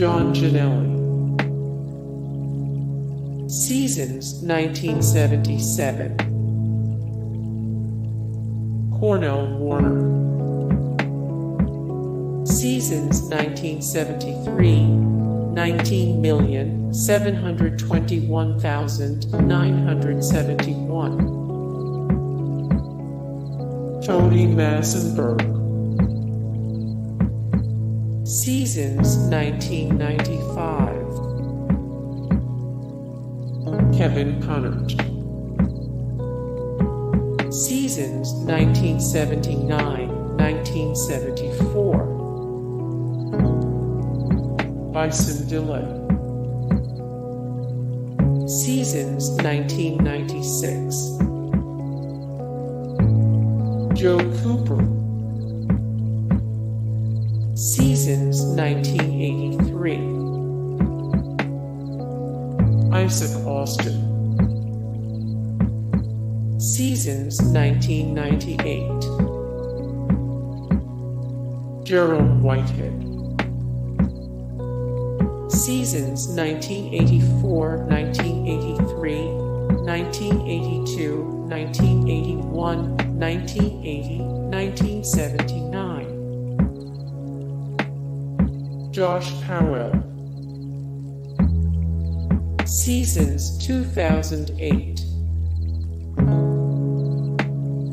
John Gianelli. Seasons 1977. Cornell Warner. Seasons 1973, 19,721,971. Tony Massenburg. Seasons 1995. Kevin Kunnert. Seasons 1979, 1974. Bison Dele. Seasons 1996. Joe Cooper. Seasons 1983. Isaac Austin. Seasons 1998. Jerome Whitehead. Seasons 1984, 1983, 1982, 1981, 1980, 1979. Josh Powell. Seasons 2008.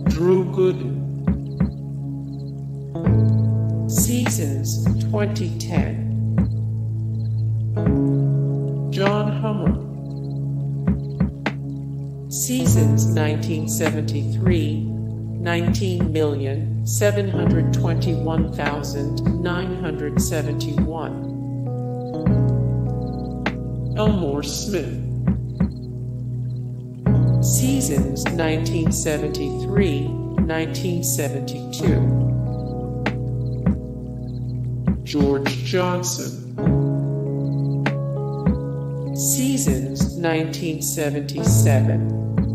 Drew Gooden. Seasons 2010. John Hummer. Seasons 1973, 19,721,971. Elmore Smith. Seasons 1973, 1972. George Johnson. Seasons 1977.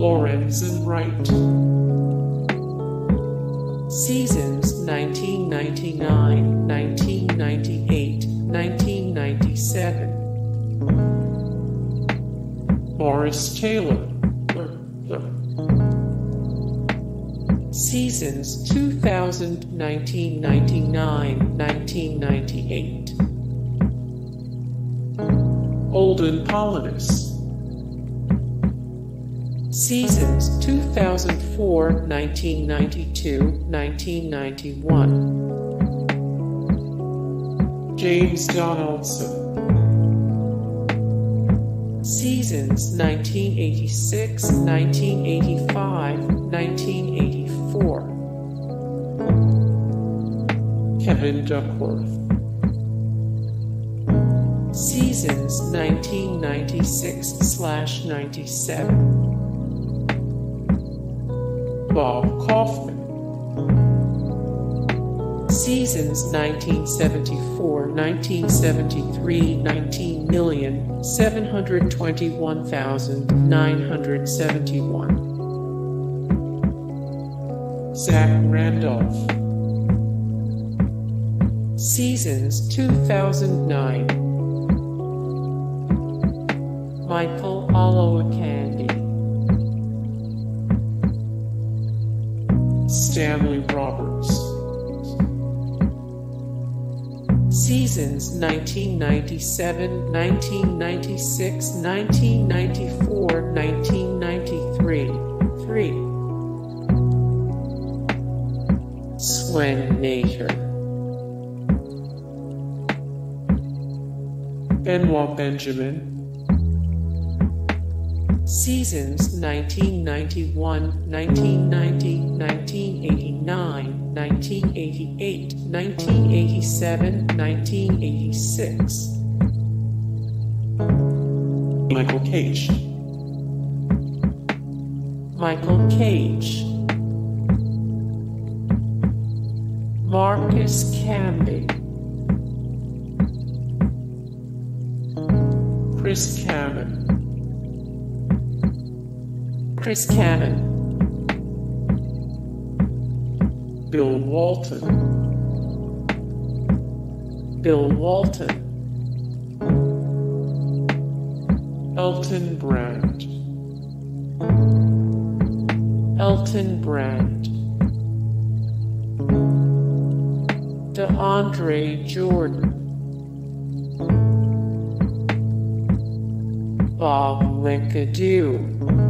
Lorenzen Wright. Seasons 1999, 1998, 1997. Maurice Taylor. Seasons 2000, 1999, 1998. Olden Polynice. Seasons 2004, 1992, 1991. James Donaldson. Seasons 1986, 1985, 1984. Kevin Duckworth. Seasons 1996/97. Bob Kauffman. Seasons 1974, 1973, 19 million, 721,971. Zach Randolph. Seasons 2009. Michael Olowokandi. Stanley Roberts. Seasons 1997, 1996, 1994, 1993. 3. Swen Nater. Benoit Benjamin. Seasons 1991, 1990, 1989, 1988, 1987, 1986. Michael Cage. Michael Cage. Marcus Camby. Chris Kaman. Chris Kaman. Bill Walton. Bill Walton, Elton Brand, Elton Brand, DeAndre Jordan, Bob McAdoo.